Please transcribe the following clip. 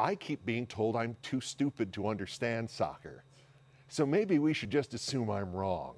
I keep being told I'm too stupid to understand soccer. So maybe we should just assume I'm wrong.